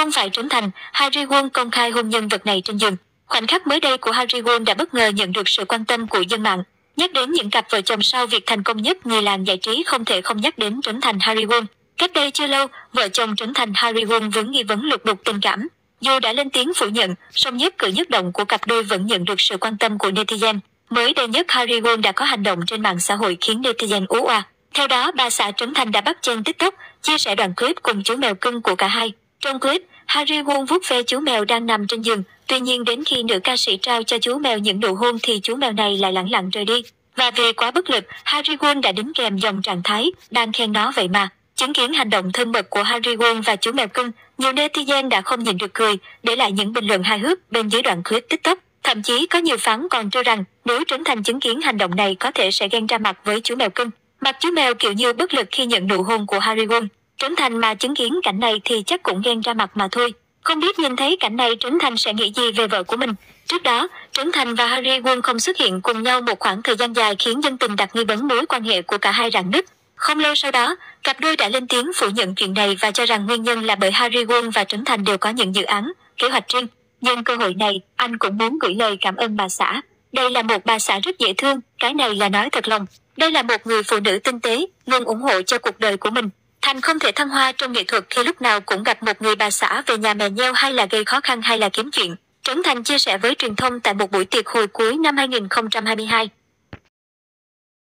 không phải Trấn Thành, Harry Won công khai hôn nhân vật này trên giường. Khoảnh khắc mới đây của Harry Won đã bất ngờ nhận được sự quan tâm của dân mạng. Nhắc đến những cặp vợ chồng sau việc thành công nhất người làng giải trí không thể không nhắc đến Trấn Thành Harry Won. Cách đây chưa lâu, vợ chồng Trấn Thành Harry Won vướng nghi vấn lục đục tình cảm. Dù đã lên tiếng phủ nhận, song nhất cử nhất động của cặp đôi vẫn nhận được sự quan tâm của netizen. Mới đây nhất Harry Won đã có hành động trên mạng xã hội khiến netizen ú oa. Theo đó, bà xã Trấn Thành đã bắt chen TikTok, chia sẻ đoạn clip cùng chú mèo cưng của cả hai. Trong clip, Harry Won vuốt ve chú mèo đang nằm trên giường, tuy nhiên đến khi nữ ca sĩ trao cho chú mèo những nụ hôn thì chú mèo này lại lẳng lặng rời đi. Và vì quá bất lực, Harry Won đã đính kèm dòng trạng thái, đang khen nó vậy mà. Chứng kiến hành động thân mật của Harry Won và chú mèo cưng, nhiều netizen đã không nhìn được cười, để lại những bình luận hài hước bên dưới đoạn clip TikTok. Thậm chí có nhiều phán còn cho rằng nếu Trấn Thành chứng kiến hành động này có thể sẽ ghen ra mặt với chú mèo cưng. Mặt chú mèo kiểu như bất lực khi nhận nụ hôn của Harry Won. Trấn Thành mà chứng kiến cảnh này thì chắc cũng ghen ra mặt mà thôi. Không biết nhìn thấy cảnh này Trấn Thành sẽ nghĩ gì về vợ của mình. Trước đó, Trấn Thành và Harry Won không xuất hiện cùng nhau một khoảng thời gian dài khiến dân tình đặt nghi vấn mối quan hệ của cả hai rạn nứt. Không lâu sau đó, cặp đôi đã lên tiếng phủ nhận chuyện này và cho rằng nguyên nhân là bởi Harry Won và Trấn Thành đều có những dự án, kế hoạch riêng. Nhưng cơ hội này, anh cũng muốn gửi lời cảm ơn bà xã. Đây là một bà xã rất dễ thương, cái này là nói thật lòng. Đây là một người phụ nữ tinh tế, luôn ủng hộ cho cuộc đời của mình. Thành không thể thăng hoa trong nghệ thuật khi lúc nào cũng gặp một người bà xã về nhà mè nheo hay là gây khó khăn hay là kiếm chuyện. Trấn Thành chia sẻ với truyền thông tại một buổi tiệc hồi cuối năm 2022.